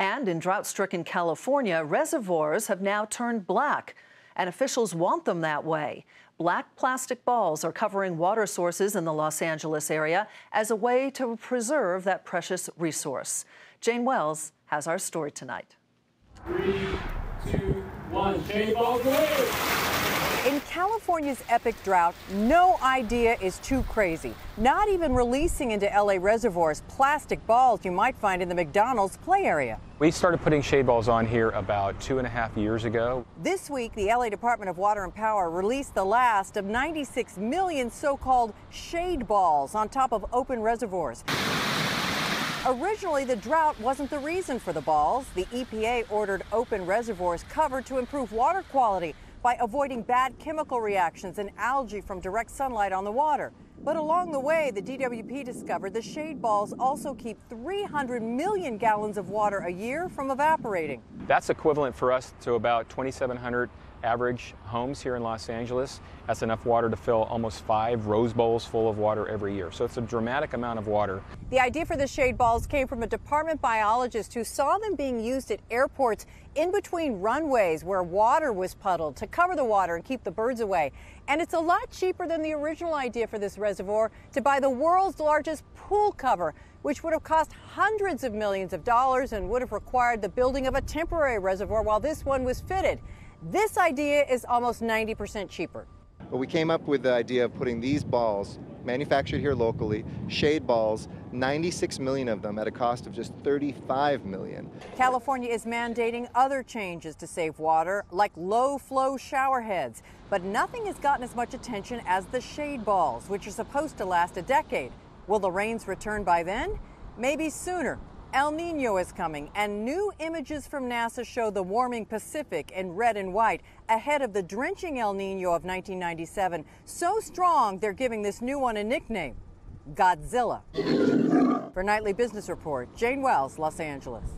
And in drought stricken California, reservoirs have now turned black, and officials want them that way. Black plastic balls are covering water sources in the Los Angeles area as a way to preserve that precious resource. Jane Wells has our story tonight. Three, two, one, shade balls away! California's epic drought, no idea is too crazy. Not even releasing into LA reservoirs plastic balls you might find in the McDonald's play area. We started putting shade balls on here about two and a half years ago. This week, the LA Department of Water and Power released the last of 96 million so called shade balls on top of open reservoirs. Originally, the drought wasn't the reason for the balls. The EPA ordered open reservoirs covered to improve water quality by avoiding bad chemical reactions and algae from direct sunlight on the water. But along the way, the DWP discovered the shade balls also keep 300 million gallons of water a year from evaporating. That's equivalent for us to about 2,700 average homes here in Los Angeles. That's enough water to fill almost five rose bowls full of water every year. So it's a dramatic amount of water. The idea for the shade balls came from a department biologist who saw them being used at airports in between runways where water was puddled to cover the water and keep the birds away. And it's a lot cheaper than the original idea for this reservoir to buy the world's largest pool cover, which would have cost hundreds of millions of dollars and would have required the building of a temporary reservoir while this one was fitted. This idea is almost 90% cheaper. But we came up with the idea of putting these balls, manufactured here locally, shade balls, 96 million of them at a cost of just 35 million. California is mandating other changes to save water, like low flow shower heads. But nothing has gotten as much attention as the shade balls, which are supposed to last a decade. Will the rains return by then? Maybe sooner. El Nino is coming, and new images from NASA show the warming Pacific in red and white ahead of the drenching El Nino of 1997. So strong, they're giving this new one a nickname Godzilla. For Nightly Business Report, Jane Wells, Los Angeles.